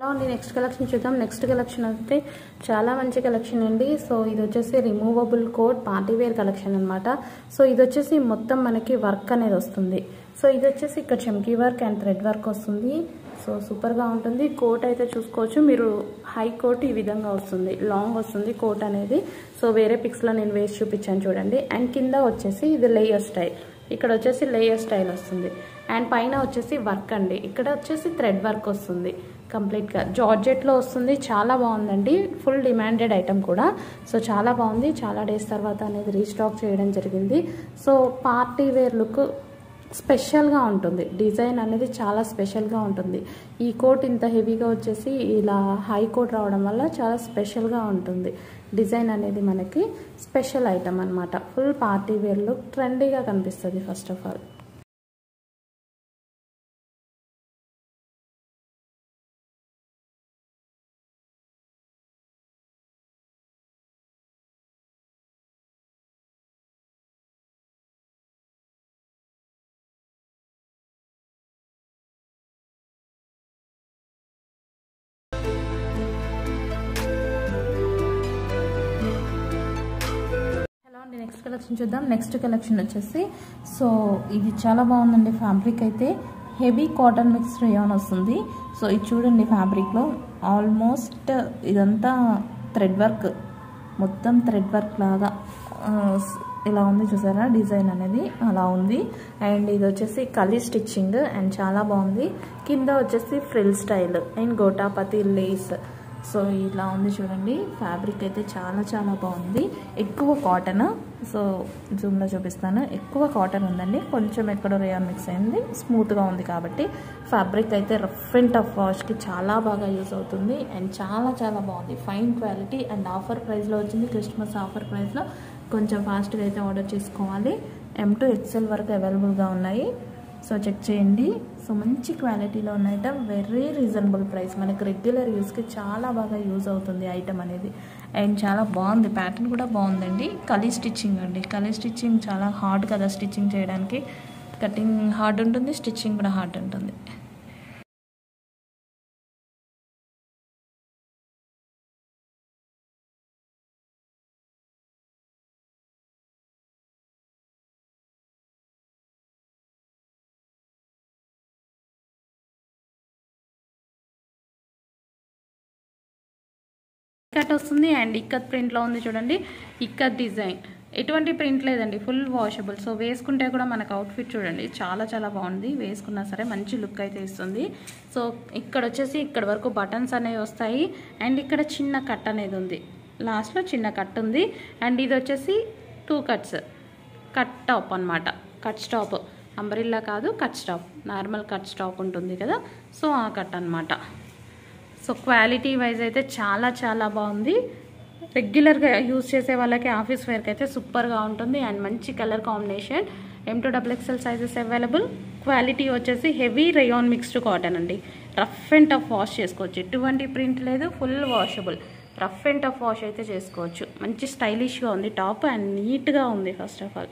Hello అండి next collection చూద్దాం. Next collection అయితే చాలా మంచి కలెక్షన్ అండి. సో ఇది వచ్చేసి removable coat party wear collection అనమాట సో ఇది వచ్చేసి మొత్తం మనకి వర్క్ అనేది వస్తుంది. సో ఇది వచ్చేసి ఇక్కడ చమ్కీ వర్క్ అండ్ థ్రెడ్ వర్క్ వస్తుంది. సో సూపర్గా ఉంటుంది. కోట్ అయితే చూసుకోవచ్చు. మీరు హై కోట్ ఈ విధంగా వస్తుంది. లాంగ్ వస్తుంది కోట్ అనేది. సో వేరే పిక్స్లో నేను వేసి చూపించాను చూడండి. అండ్ కింద వచ్చేసి ఇది లేయర్ స్టైల్ ఇక్కడ వచ్చేసి లేయర్ స్టైల్ వస్తుంది. అండ్ పైన వచ్చేసి వర్క్ అండి. ఇక్కడ వచ్చేసి థ్రెడ్ వర్క్ వస్తుంది. కంప్లీట్గా జార్జెట్లో వస్తుంది. చాలా బాగుందండి. ఫుల్ డిమాండెడ్ ఐటమ్ కూడా. సో చాలా బాగుంది. చాలా డేస్ తర్వాత అనేది రీస్టాక్ చేయడం జరిగింది. సో పార్టీ వేర్ లుక్ స్పెషల్గా ఉంటుంది. డిజైన్ అనేది చాలా స్పెషల్గా ఉంటుంది. ఈ కోట్ ఇంత హెవీగా వచ్చేసి ఇలా హై కోట్ రావడం వల్ల చాలా స్పెషల్గా ఉంటుంది. డిజైన్ అనేది మనకి స్పెషల్ ఐటమ్ అనమాట ఫుల్ పార్టీ వేర్ లుక్ ట్రెండీగా కనిపిస్తుంది ఫస్ట్ ఆఫ్ ఆల్ కలెక్షన్ చూద్దాం. నెక్స్ట్ కలెక్షన్ వచ్చేసి సో ఇది చాలా బాగుందండి ఫ్యాబ్రిక్ అయితే. హెవీ కాటన్ మిక్స్ రేయాన్ వస్తుంది. సో ఇది చూడండి ఫ్యాబ్రిక్లో. ఆల్మోస్ట్ ఇదంతా థ్రెడ్ వర్క్. మొత్తం థ్రెడ్ వర్క్ లాగా ఇలా ఉంది చూసారా? డిజైన్ అనేది అలా ఉంది. అండ్ ఇది వచ్చేసి కలీ స్టిచ్చింగ్ అండ్ చాలా బాగుంది. కింద వచ్చేసి ఫ్రిల్ స్టైల్ అండ్ గోటాపతి లేస్. సో ఇలా ఉంది చూడండి. ఫ్యాబ్రిక్ అయితే చాలా చాలా బాగుంది. ఎక్కువ కాటన్ సో జూమ్లో చూపిస్తాను. ఎక్కువ కాటన్ ఉందండి. కొంచెం ఎక్కడో రేయా మిక్స్ అయింది. స్మూత్గా ఉంది కాబట్టి ఫ్యాబ్రిక్ అయితే రఫ్ అండ్ టఫ్ వాష్కి చాలా బాగా యూస్ అవుతుంది. అండ్ చాలా చాలా బాగుంది. ఫైన్ క్వాలిటీ అండ్ ఆఫర్ ప్రైస్లో వచ్చింది. క్రిస్మస్ ఆఫర్ ప్రైస్లో కొంచెం ఫాస్ట్గా అయితే ఆర్డర్ చేసుకోవాలి. ఎం టు ఎక్సెల్ వరకు అవైలబుల్గా ఉన్నాయి. సో చెక్ చేయండి. సో మంచి క్వాలిటీలో ఉన్న ఐటమ్ వెరీ రీజనబుల్ ప్రైస్ మనకి రెగ్యులర్ యూస్కి చాలా బాగా యూజ్ అవుతుంది ఐటమ్ అనేది. అండ్ చాలా బాగుంది. ప్యాటర్న్ కూడా బాగుందండి. కలీ స్టిచ్చింగ్ అండి. కలీ స్టిచ్చింగ్ చాలా హార్డ్ కదా స్టిచ్చింగ్ చేయడానికి. కటింగ్ హార్డ్ ఉంటుంది స్టిచ్చింగ్ కూడా హార్డ్ ఉంటుంది. కట్ వస్తుంది అండ్ ఇక్కత్ ప్రింట్లో ఉంది చూడండి. ఇక్కత్ డిజైన్. ఎటువంటి ప్రింట్ లేదండి. Full washable. సో వేసుకుంటే కూడా మనకు అవుట్ఫిట్ చూడండి. చాలా చాలా బాగుంది. వేసుకున్నా సరే మంచి లుక్ అయితే ఇస్తుంది. సో ఇక్కడ వచ్చేసి ఇక్కడ వరకు బటన్స్ అనేవి వస్తాయి. అండ్ ఇక్కడ చిన్న కట్ అనేది ఉంది. లాస్ట్లో చిన్న కట్ ఉంది. అండ్ ఇది వచ్చేసి టూ కట్స్. కట్ టాప్ అనమాట కట్ స్టాప్. అంబరిల్లా కాదు cut stop. Normal cut stop ఉంటుంది కదా. సో ఆ కట్ అనమాట సో క్వాలిటీ వైజ్ అయితే చాలా చాలా బాగుంది. రెగ్యులర్గా యూస్ చేసే వాళ్ళకి ఆఫీస్ వేర్కి అయితే సూపర్గా ఉంటుంది అండ్ మంచి colour combination M to double XL sizes available quality వచ్చేసి హెవీ రయోన్ మిక్స్డ్ కాటన్ అండి. రఫ్ అండ్ టఫ్ వాష్ చేసుకోవచ్చు. ఎటువంటి ప్రింట్ లేదు full washable rough and tough wash అయితే చేసుకోవచ్చు. మంచి స్టైలిష్గా ఉంది టాప్ అండ్ నీట్గా ఉంది ఫస్ట్ ఆఫ్ ఆల్